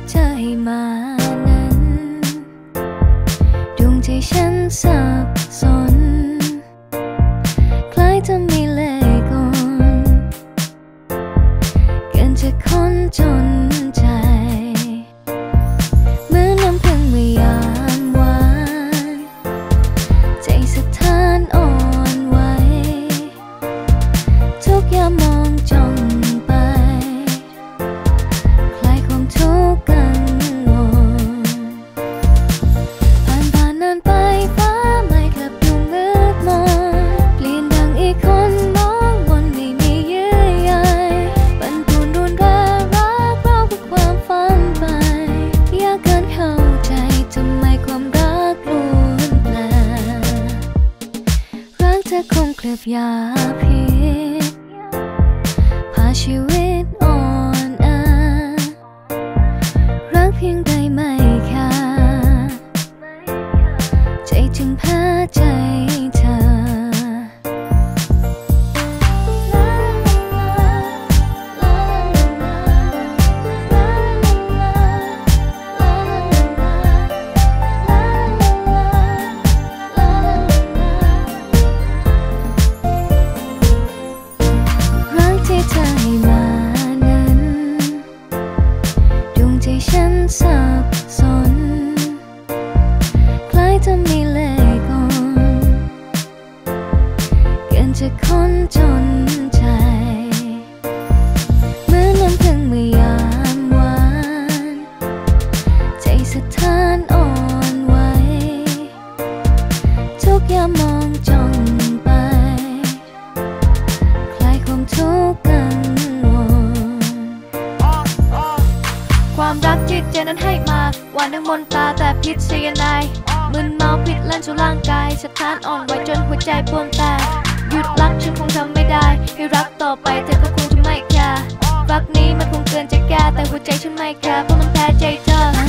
ที่เธอให้มานั้น ดวงใจฉันสับสน อคงเคลือบยาพิษพาชีวิตอ่อนแอรักเพียงใดไม่ค่าใจจึงแพ้ใจ คล้ายจะมีเลขอนเกินจะคนจนใจเหมือนน้ำพึ่งเมื่อยามหวานใจสะท้านอ่อนไหวทุกยามมองจ้องไป คลายความทุกข์กังวลความรักที่เจนั้นให้มาหวานดังมนตาแต่พิษเสียนาย มึนเมาพิษลั่นสู่ร่างกายสถานอ่อนไหวจนหัวใจพวงแตกหยุดรักฉันคงทำไม่ได้ให้รักต่อไปเธอก็คงจะไม่แคร์รักนี้มันคงเกินจะแก้แต่หัวใจฉันไม่แคร์เพราะมันแพ้ใจเธอ